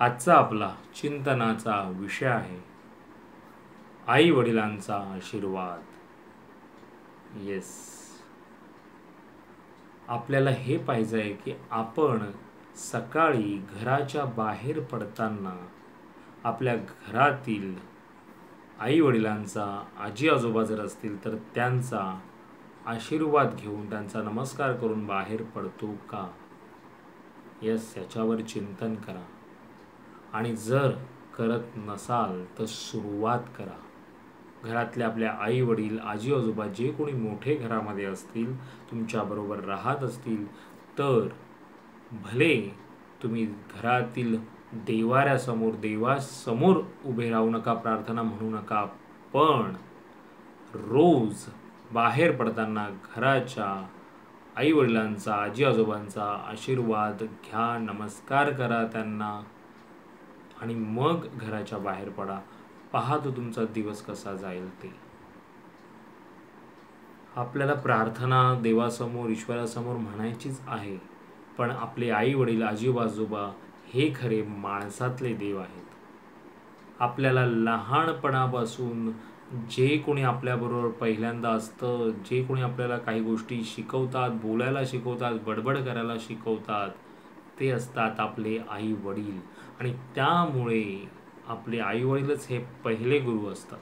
आजचा आपला चिंतनाचा विषय आहे. आई वडिलांचा आशीर्वाद. येस आपल्याला हे पाहिजे आहे की आपण सकाळी घराच्या बाहेर पडताना आपल्या घरातील आई वडिलांचा आजी आजोबा जर असतील तर त्यांचा आशीर्वाद घेऊन त्यांचा नमस्कार करून बाहेर पडतो का? यस याच्यावर चिंतन करा. आणि जर करत नसाल तर सुरुवात करा. घरातले आपल्या आई वडील आजी आजोबा जे कोणी मोठे घरामध्ये असतील तुमच्याबरोबर राहत असतील तर भले तुम्ही घरातील देवाऱ्यासमोर देवासमोर उभे राहू नका प्रार्थना म्हणू नका पण रोज बाहेर पडताना घराच्या आई वडिलांचा आजी आजोबांचा आशीर्वाद घ्या नमस्कार करा त्यांना. आणि मग घराच्या बाहेर पडा. पहा तो तुमचा दिवस कसा जाईल ते. आपल्याला प्रार्थना देवासमोर ईश्वरासमोर म्हणायचीच आहे. पण आपले आई वडील आजीबाजोबा हे खरे माणसातले देव आहेत. आपल्याला लहानपणापासून जे कोणी आपल्याबरोबर पहिल्यांदा असतं जे कोणी आपल्याला काही गोष्टी शिकवतात बोलायला शिकवतात बडबड करायला शिकवतात ते असतात आपले आई वडील आणि त्यामुळे आपले आई वडीलच हे पहिले गुरु असतात.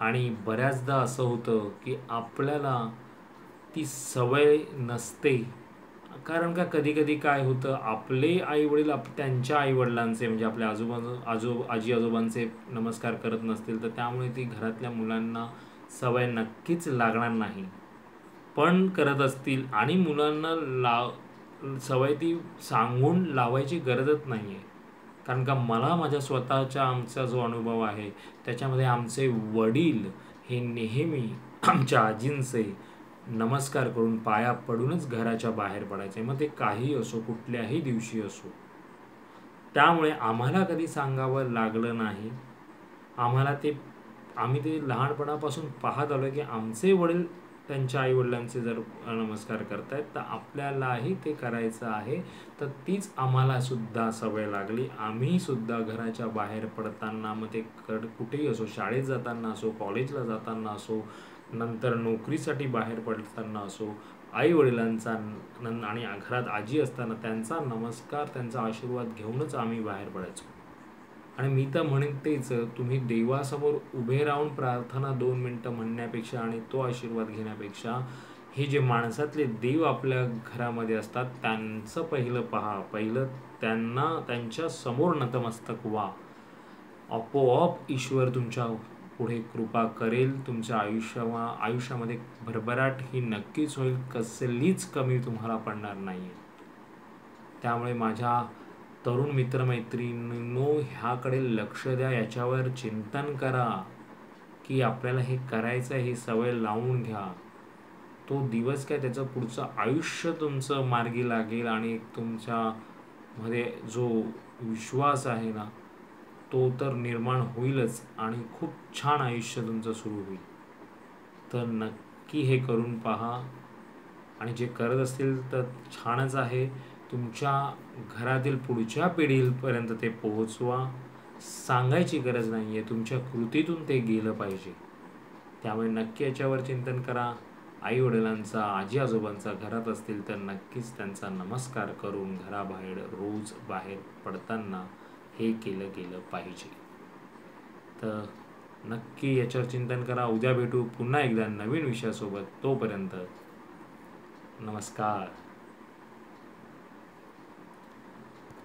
आणि बऱ्याचदा असं होतं की आपल्याला ती सवय नसते. कारण का कधी कधी काय होतं आपले आई वडील आप त्यांच्या आई वडिलांचे म्हणजे आपल्या आजोबा आजो आजी आजोबांचे नमस्कार करत नसतील तर त्यामुळे ती घरातल्या मुलांना सवय नक्कीच लागणार नाही. पण करत असतील आणि मुलांना लाव सवय ती सांगून लावायची गरजच नाही आहे कारण का मला माझ्या स्वतःच्या आमचा जो अनुभव आहे त्याच्यामध्ये आमचे वडील हे नेहमी आमच्या आजींचे नमस्कार करून पाया पडूनच घराच्या बाहेर पडायचे. मग ते काही असो कुठल्याही दिवशी असो. त्यामुळे आम्हाला कधी सांगावं लागलं नाही. आम्हाला ते आम्ही ते लहानपणापासून पाहत आलो की आमचे वडील त्यांच्या आईवडिलांचे जर नमस्कार करतायत तर आपल्यालाही ते करायचं आहे. तर तीच आम्हालासुद्धा सवय लागली. आम्हीसुद्धा घराच्या बाहेर पडताना मग ते कड कुठेही असो शाळेत जाताना असो कॉलेजला जाताना असो नंतर नोकरीसाठी बाहेर पडताना असो आई वडिलांचा न आणि घरात आजी असताना त्यांचा नमस्कार त्यांचा आशीर्वाद घेऊनच आम्ही बाहेर पडायचो. आणि मी तर म्हणेन तेच तुम्ही देवासमोर उभे राहून प्रार्थना दोन मिनटं म्हणण्यापेक्षा आणि तो आशीर्वाद घेण्यापेक्षा हे जे माणसातले देव आपल्या घरामध्ये असतात त्यांचं पहिलं पहा. पहिलं त्यांना त्यांच्यासमोर नतमस्तक व्हा. आपोआप ईश्वर तुमच्यापुढे कृपा करेल तुमच्या आयुष्या आयुष्यामध्ये भरभराट ही नक्कीच होईल कसलीच कमी तुम्हाला पडणार नाही त्यामुळे माझ्या तरुण मित्रमैत्रिणींनो ह्याकडे लक्ष द्या. याच्यावर चिंतन करा की आपल्याला हे करायचं आहे ही सवय लावून घ्या. तो दिवस काय त्याचं पुढचं आयुष्य तुमचं मार्गी लागेल आणि तुमच्यामध्ये जो विश्वास आहे ना तो तर निर्माण होईलच आणि खूप छान आयुष्य तुमचं सुरू होईल. तर नक्की हे करून पहा. आणि जे करत असतील तर छानच आहे. तुमच्या घरातील पुढच्या पिढीपर्यंत ते पोहोचवा सांगायची गरज नाही आहे तुमच्या कृतीतून ते गेलं पाहिजे. त्यामुळे नक्की याच्यावर चिंतन करा. आई वडिलांचा आजी आजोबांचा घरात असतील तर नक्कीच त्यांचा नमस्कार करून घराबाहेर रोज बाहेर पडताना हे केलं गेलं पाहिजे. तर नक्की याच्यावर चिंतन करा. उद्या भेटू पुन्हा एकदा नवीन विषयासोबत. तोपर्यंत नमस्कार.